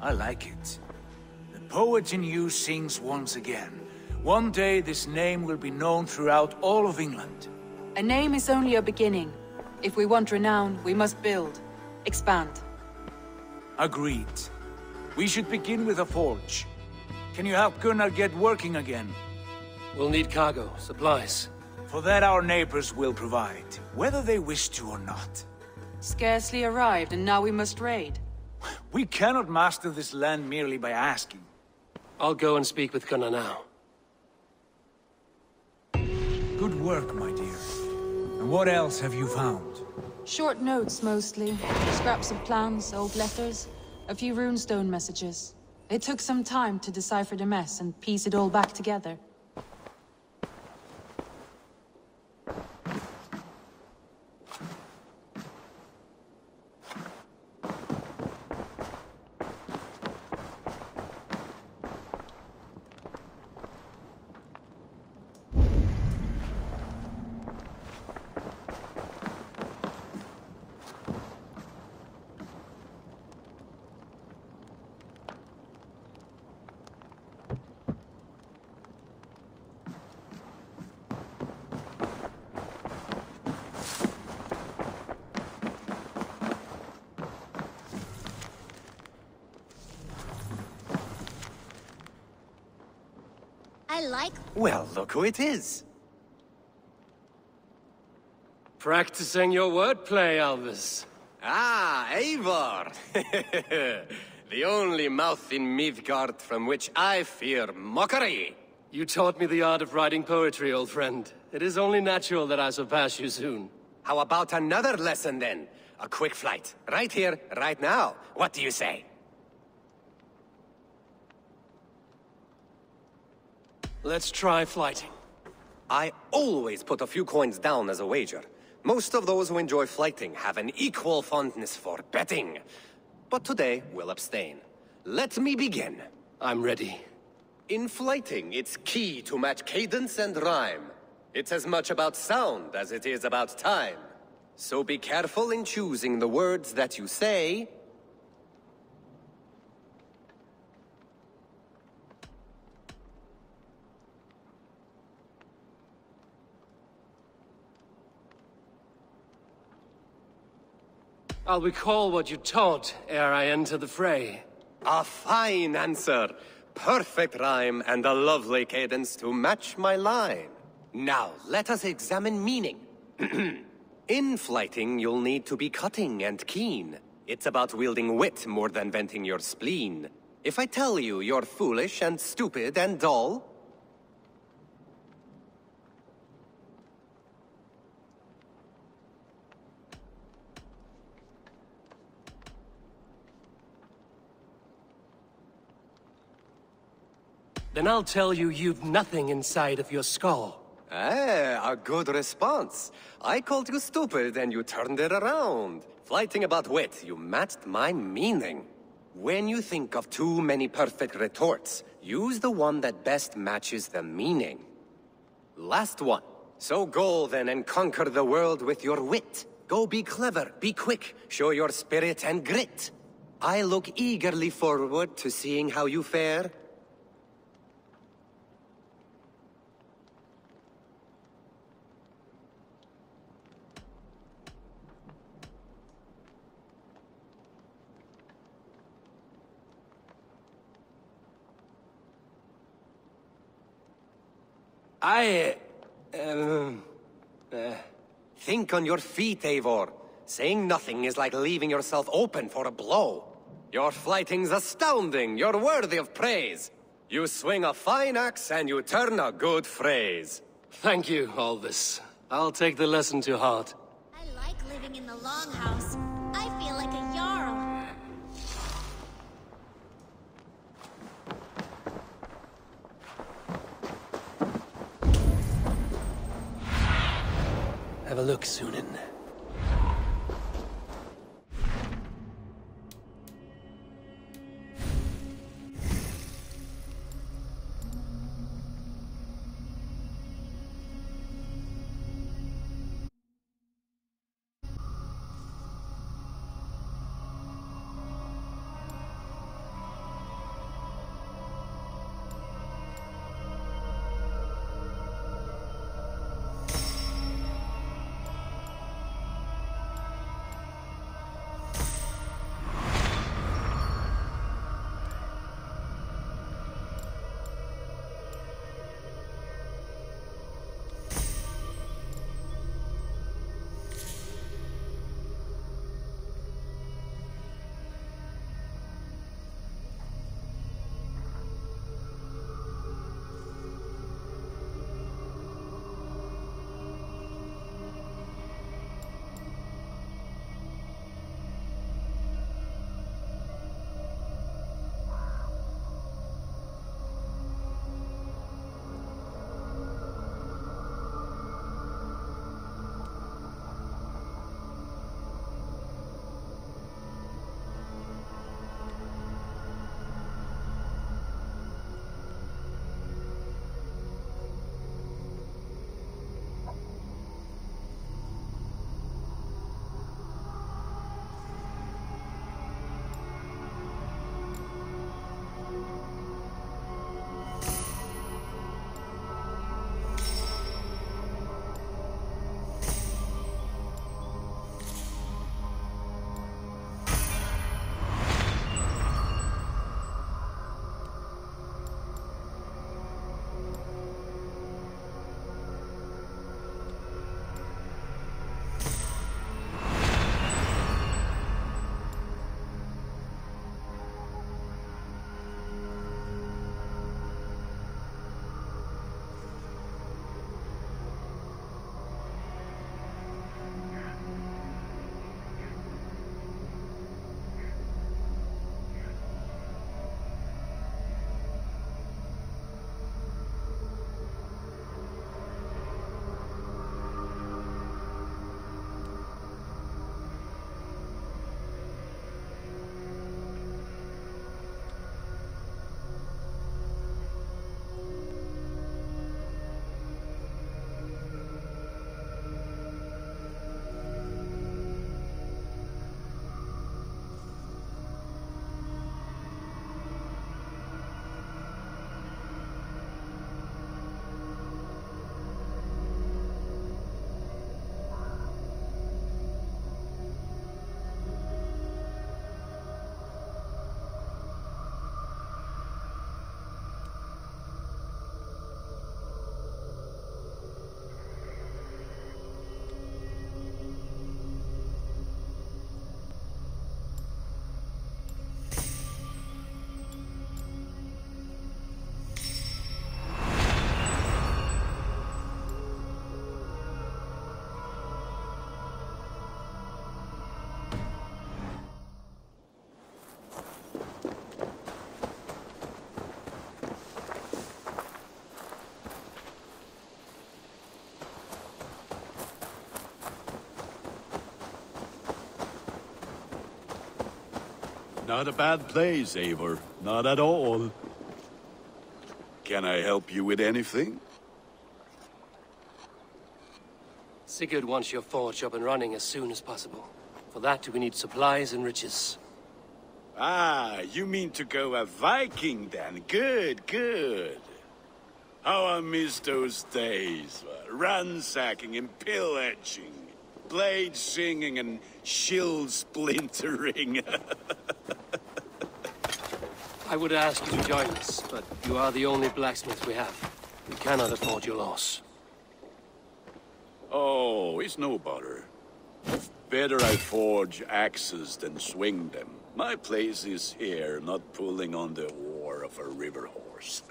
I like it. The poet in you sings once again. One day this name will be known throughout all of England. A name is only a beginning. If we want renown, we must build. Expand. Agreed. We should begin with a forge. Can you help Gunnar get working again? We'll need cargo, supplies. For that our neighbors will provide, whether they wish to or not. Scarcely arrived, and now we must raid. We cannot master this land merely by asking. I'll go and speak with Gunnar now. Good work, my dear. And what else have you found? Short notes, mostly. Scraps of plans, old letters, a few runestone messages. It took some time to decipher the mess and piece it all back together. I like... Well, look who it is. Practicing your wordplay, Alvis. Ah, Eivor! the only mouth in Midgard from which I fear mockery. You taught me the art of writing poetry, old friend. It is only natural that I surpass you soon. How about another lesson then? A quick flight. Right here, right now. What do you say? Let's try flyting. I always put a few coins down as a wager. Most of those who enjoy flyting have an equal fondness for betting. But today, we'll abstain. Let me begin. I'm ready. In flyting, it's key to match cadence and rhyme. It's as much about sound as it is about time. So be careful in choosing the words that you say. I'll recall what you taught ere I enter the fray. A fine answer. Perfect rhyme and a lovely cadence to match my line. Now, let us examine meaning. In flyting, you'll need to be cutting and keen. It's about wielding wit more than venting your spleen. If I tell you you're foolish and stupid and dull, Then I'll tell you you've nothing inside of your skull. Ah, a good response. I called you stupid and you turned it around. Flyting about wit, you matched my meaning. When you think of too many perfect retorts, use the one that best matches the meaning. Last one. So go then and conquer the world with your wit. Go be clever, be quick, show your spirit and grit. I look eagerly forward to seeing how you fare. I... Um... Uh, Think on your feet, Eivor. Saying nothing is like leaving yourself open for a blow. Your flyting's astounding, you're worthy of praise. You swing a fine axe and you turn a good phrase. thank you, Alvis. I'll take the lesson to heart. I like living in the longhouse. Have a look, Sunan. Not a bad place, Eivor. Not at all. Can I help you with anything? Sigurd wants your forge up and running as soon as possible. For that, we need supplies and riches. Ah, you mean to go a Viking then? Good, good. How I miss those days. Ransacking and pillaging. Blade singing and shield splintering. I would ask you to join us, but you are the only blacksmith we have. We cannot afford your loss. oh, it's no bother. Better I forge axes than swing them. My place is here, not pulling on the oar of a river horse.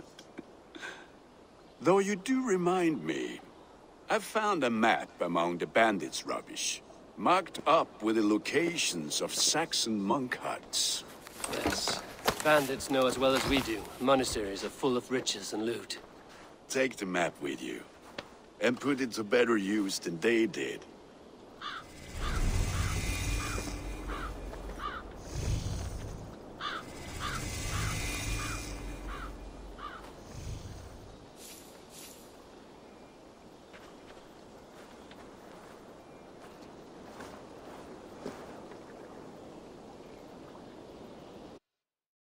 Though you do remind me, I found a map among the bandits' rubbish, marked up with the locations of Saxon monk huts. Yes. Bandits know as well as we do. Monasteries are full of riches and loot. Take the map with you, and put it to better use than they did.